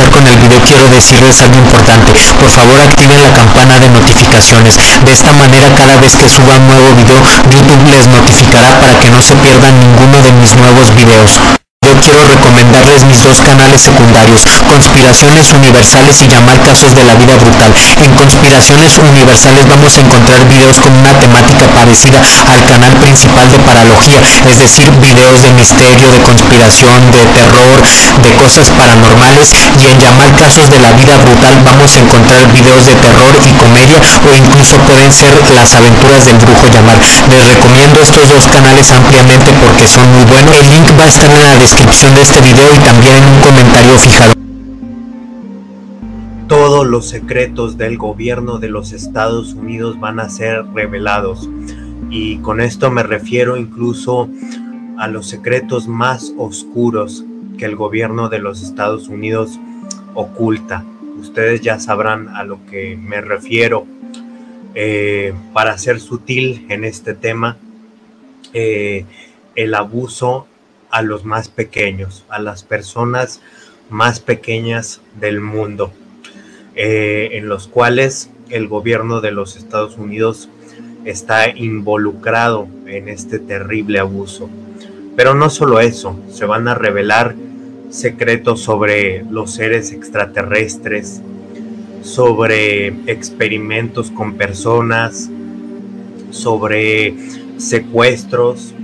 con el video quiero decirles algo importante. Por favor activen la campana de notificaciones. De esta manera cada vez que suba un nuevo video YouTube les notificará para que no se pierdan ninguno de mis nuevos videos yo quiero recomendarles mis dos canales secundarios, Conspiraciones Universales y Llamar Casos de la Vida Brutal. En Conspiraciones Universales vamos a encontrar videos con una temática parecida al canal principal de Paralogía, es decir, videos de misterio, de conspiración, de terror, de cosas paranormales y en Llamar Casos de la Vida Brutal vamos a encontrar videos de terror y comedia o incluso pueden ser las aventuras del brujo Llamar. Les recomiendo estos dos canales ampliamente porque son muy buenos. El link va a estar en la descripción descripción de este video y también en un comentario fijado. Todos los secretos del gobierno de los Estados Unidos van a ser revelados y con esto me refiero incluso a los secretos más oscuros que el gobierno de los Estados Unidos oculta. Ustedes ya sabrán a lo que me refiero. Eh, para ser sutil en este tema, eh, el abuso a los más pequeños, a las personas más pequeñas del mundo, eh, en los cuales el gobierno de los Estados Unidos está involucrado en este terrible abuso. Pero no solo eso, se van a revelar secretos sobre los seres extraterrestres, sobre experimentos con personas, sobre secuestros,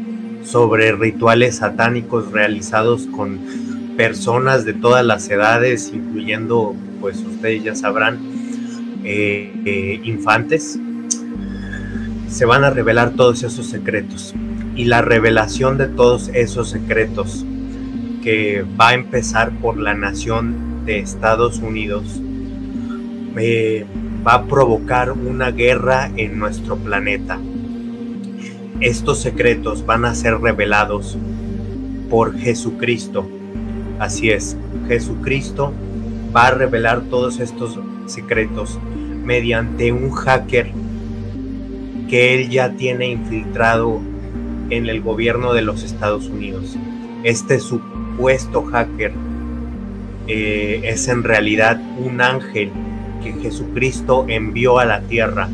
sobre rituales satánicos realizados con personas de todas las edades, incluyendo, pues ustedes ya sabrán, eh, eh, infantes. Se van a revelar todos esos secretos. Y la revelación de todos esos secretos, que va a empezar por la nación de Estados Unidos, eh, va a provocar una guerra en nuestro planeta estos secretos van a ser revelados por Jesucristo. Así es, Jesucristo va a revelar todos estos secretos mediante un hacker que él ya tiene infiltrado en el gobierno de los Estados Unidos. Este supuesto hacker eh, es en realidad un ángel que Jesucristo envió a la tierra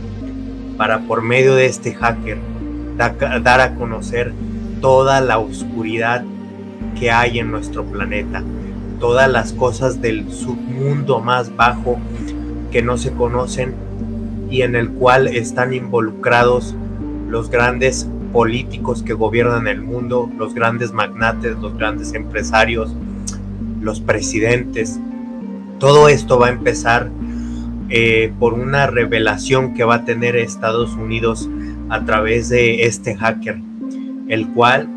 para por medio de este hacker dar a conocer toda la oscuridad que hay en nuestro planeta, todas las cosas del submundo más bajo que no se conocen y en el cual están involucrados los grandes políticos que gobiernan el mundo, los grandes magnates, los grandes empresarios, los presidentes. Todo esto va a empezar eh, por una revelación que va a tener Estados Unidos a través de este hacker, el cual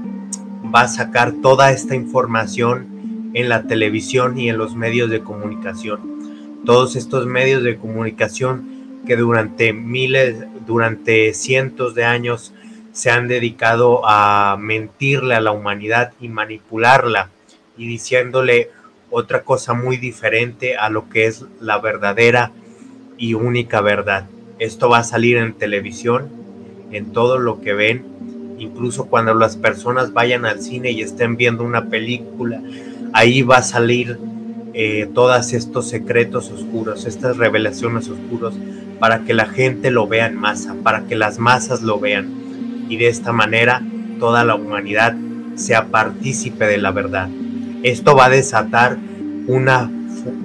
va a sacar toda esta información en la televisión y en los medios de comunicación. Todos estos medios de comunicación que durante miles, durante cientos de años se han dedicado a mentirle a la humanidad y manipularla y diciéndole otra cosa muy diferente a lo que es la verdadera y única verdad. Esto va a salir en televisión, en todo lo que ven, incluso cuando las personas vayan al cine y estén viendo una película, ahí va a salir eh, todos estos secretos oscuros, estas revelaciones oscuros, para que la gente lo vea en masa, para que las masas lo vean y de esta manera toda la humanidad sea partícipe de la verdad. Esto va a desatar una,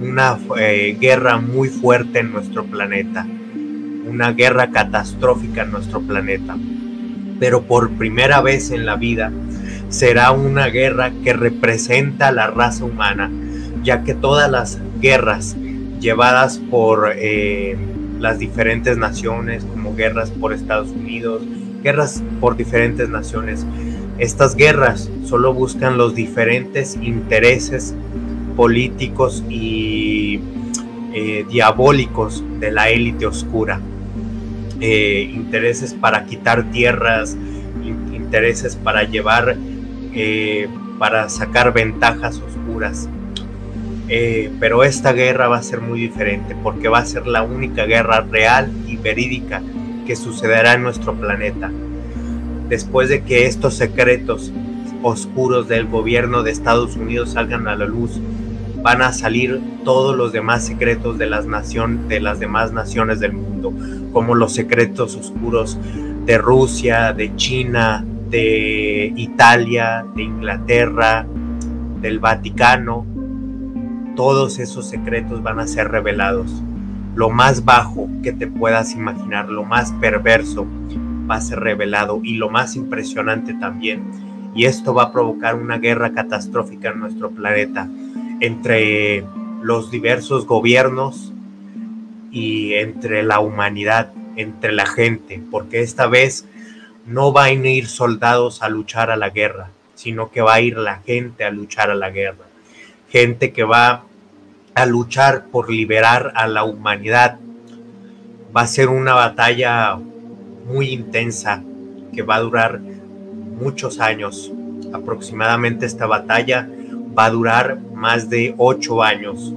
una eh, guerra muy fuerte en nuestro planeta una guerra catastrófica en nuestro planeta. Pero por primera vez en la vida será una guerra que representa a la raza humana, ya que todas las guerras llevadas por eh, las diferentes naciones, como guerras por Estados Unidos, guerras por diferentes naciones, estas guerras solo buscan los diferentes intereses políticos y eh, diabólicos de la élite oscura. Eh, intereses para quitar tierras, intereses para llevar, eh, para sacar ventajas oscuras. Eh, pero esta guerra va a ser muy diferente porque va a ser la única guerra real y verídica que sucederá en nuestro planeta. Después de que estos secretos oscuros del gobierno de Estados Unidos salgan a la luz, van a salir todos los demás secretos de las, nación, de las demás naciones del mundo, como los secretos oscuros de Rusia, de China, de Italia, de Inglaterra, del Vaticano. Todos esos secretos van a ser revelados. Lo más bajo que te puedas imaginar, lo más perverso, va a ser revelado y lo más impresionante también. Y esto va a provocar una guerra catastrófica en nuestro planeta entre los diversos gobiernos y entre la humanidad, entre la gente, porque esta vez no van a ir soldados a luchar a la guerra, sino que va a ir la gente a luchar a la guerra. Gente que va a luchar por liberar a la humanidad. Va a ser una batalla muy intensa que va a durar muchos años. Aproximadamente esta batalla va a durar más de ocho años.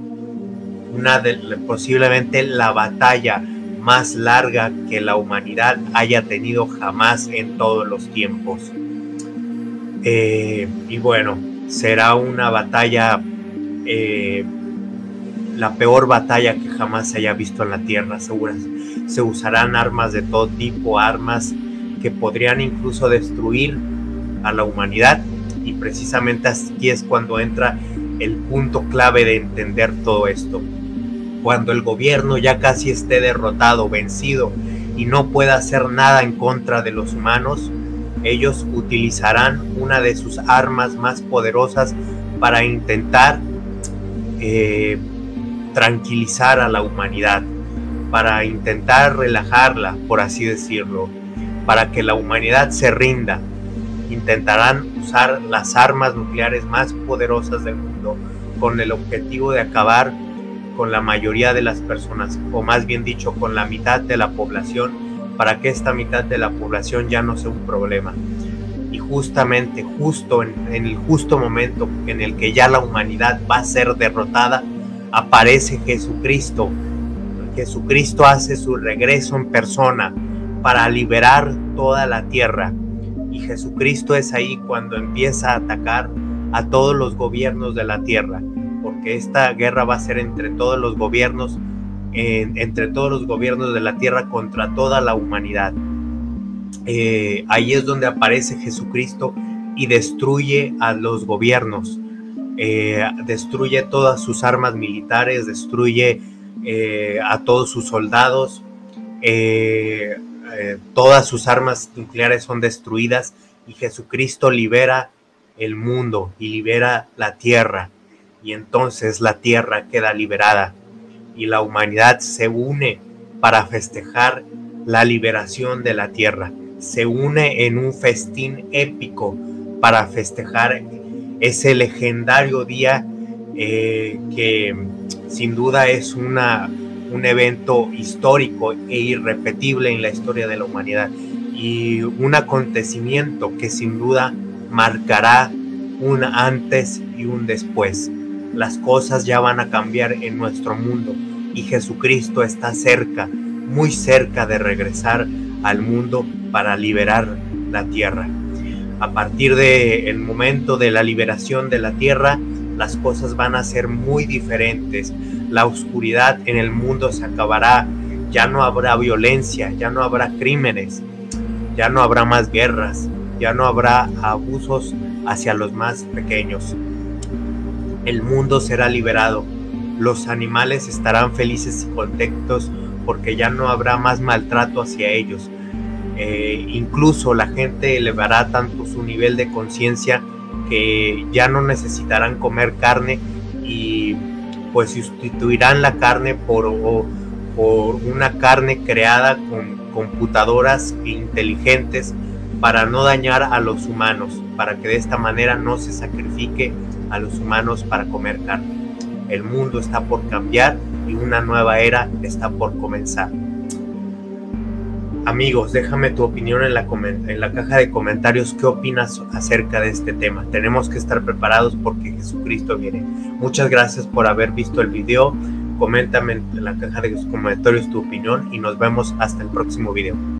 Una de posiblemente la batalla más larga que la humanidad haya tenido jamás en todos los tiempos. Eh, y bueno, será una batalla, eh, la peor batalla que jamás se haya visto en la Tierra, seguras. Se usarán armas de todo tipo, armas que podrían incluso destruir a la humanidad y precisamente aquí es cuando entra el punto clave de entender todo esto. Cuando el gobierno ya casi esté derrotado, vencido y no pueda hacer nada en contra de los humanos, ellos utilizarán una de sus armas más poderosas para intentar eh, tranquilizar a la humanidad, para intentar relajarla, por así decirlo, para que la humanidad se rinda. Intentarán usar las armas nucleares más poderosas del mundo con el objetivo de acabar con la mayoría de las personas, o más bien dicho, con la mitad de la población, para que esta mitad de la población ya no sea un problema. Y justamente, justo en, el justo momento en el que ya la humanidad va a ser derrotada, aparece Jesucristo. Jesucristo hace su regreso en persona para liberar toda la tierra. Y Jesucristo es ahí cuando empieza a atacar a todos los gobiernos de la tierra porque esta guerra va a ser entre todos los gobiernos, entre todos los gobiernos de la tierra contra toda la humanidad. Eh, ahí es donde aparece Jesucristo y destruye a los gobiernos, eh, destruye todas sus armas militares, destruye eh, a todos sus soldados, todas sus armas nucleares son destruidas y Jesucristo libera el mundo y libera la tierra y entonces la tierra queda liberada y la humanidad se une para festejar la liberación de la tierra. Se une en un festín épico para festejar ese legendario día eh, que sin duda es una, un evento histórico e irrepetible en la historia de la humanidad y un acontecimiento que sin duda marcará un antes y un después las cosas ya van a cambiar en nuestro mundo y Jesucristo está cerca, muy cerca de regresar al mundo para liberar la tierra. A partir del momento de la liberación de la tierra, las cosas van a ser muy diferentes. La oscuridad en el mundo se acabará, ya no habrá violencia, ya no habrá crímenes, ya no habrá más guerras, ya no habrá abusos hacia los más pequeños el mundo será liberado. Los animales estarán felices y contentos porque ya no habrá más maltrato hacia ellos. Eh, incluso la gente elevará tanto su nivel de conciencia que ya no necesitarán comer carne y pues sustituirán la carne por, por una carne creada con computadoras inteligentes para no dañar a los humanos, para que de esta manera no se sacrifique a los humanos para comer carne. El mundo está por cambiar y una nueva era está por comenzar. Amigos, déjame tu opinión en la, en la caja de comentarios. ¿Qué opinas acerca de este tema? Tenemos que estar preparados porque Jesucristo viene. Muchas gracias por haber visto el video. Coméntame en la caja de comentarios tu opinión y nos vemos hasta el próximo video.